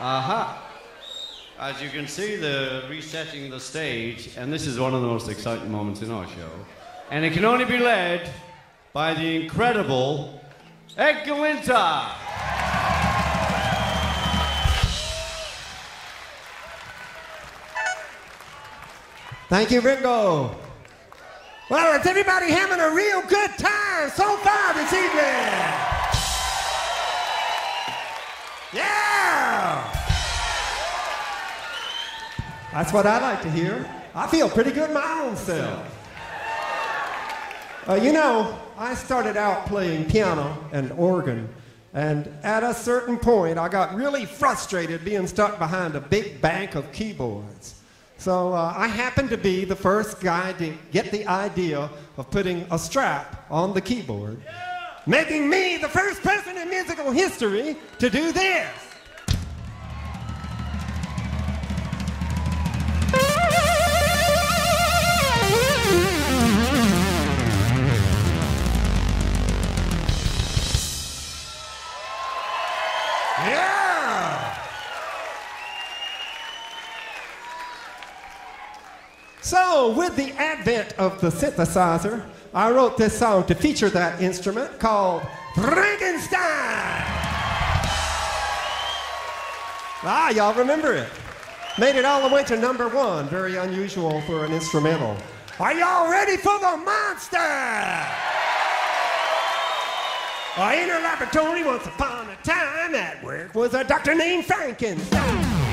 Aha. As you can see, they're resetting the stage, and this is one of the most exciting moments in our show. And it can only be led by the incredible Edgar Winter. Thank you, Ringo. Well, is everybody having a real good time so far this evening? Yeah! That's what I like to hear. I feel pretty good my own self. Uh, you know, I started out playing piano and organ, and at a certain point, I got really frustrated being stuck behind a big bank of keyboards. So uh, I happened to be the first guy to get the idea of putting a strap on the keyboard, making me the first person in musical history to do this. So, with the advent of the synthesizer, I wrote this song to feature that instrument called Frankenstein. Ah, y'all remember it. Made it all the way to number one. Very unusual for an instrumental. Are y'all ready for the monster? Well, in her laboratory once upon a time at work was a doctor named Frankenstein.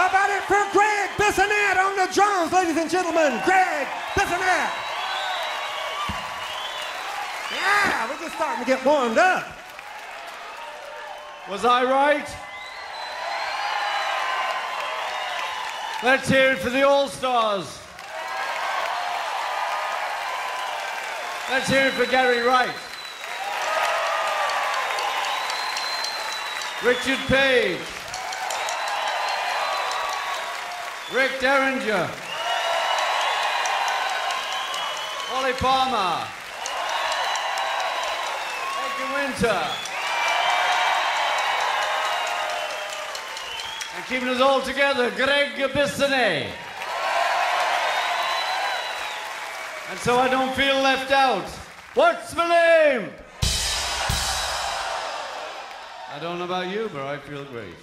How about it for Gregg Bissonette on the drums, ladies and gentlemen? Gregg Bissonette. Yeah, we're just starting to get warmed up. Was I right? Let's hear it for the All Stars. Let's hear it for Gary Wright. Richard Page. Rick Derringer. Wally Palmar. Edgar Winter. And keeping us all together, Gregg Bissonette. And so I don't feel left out. What's my name? I don't know about you, but I feel great.